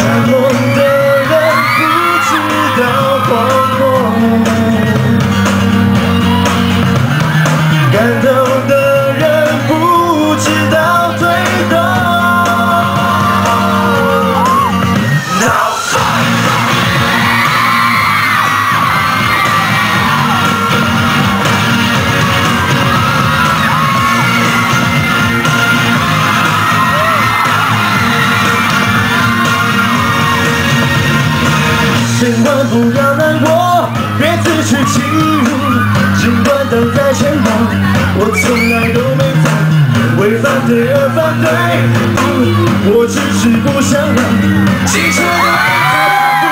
amor 千万不要难过，别自取其辱。尽管挡在前方，我从来都没犯为反对而反对。我只是不想让汽车的伴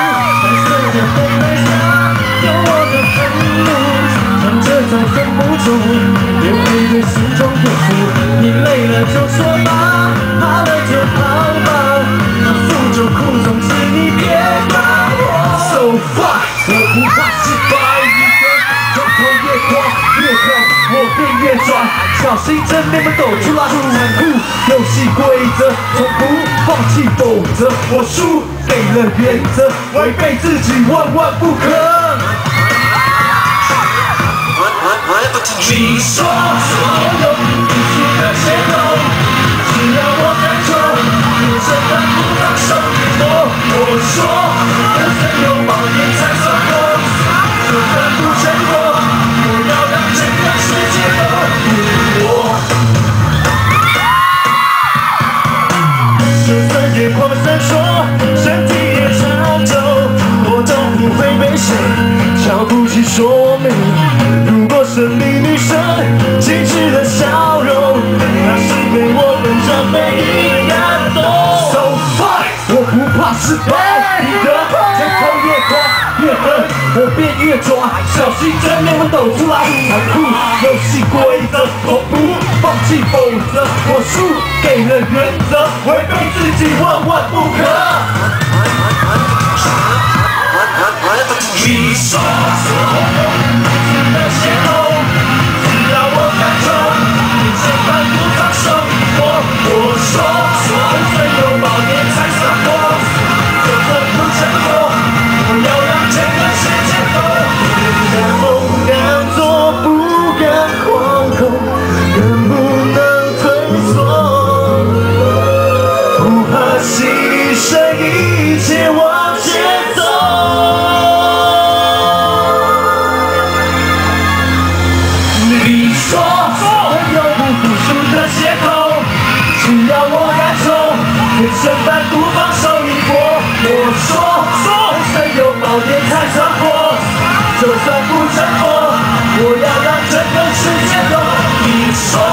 随着风来沙，有我的愤怒，藏着在坟墓中，别回对心中不服。你累了就说吧，怕了就跑吧，那负重哭总之你别骂我。So far，我不怕失败，我便越转。小心真面目抖出来，残酷游戏规则，从不放弃，否则我输给了原则，违背自己万万不可。你说如果是你女神，精致的笑容，那是给我们这每一个感动。So fine，我不怕失败，你的天空越宽越狠，我便越抓，小心真面目抖出来。残酷游戏规则，我不放弃，否则我输给了原则，违背自己万万不可。你身在不放手一搏，我说说谁有宝剑才算活，就算不成佛，我要让整个世界都听说。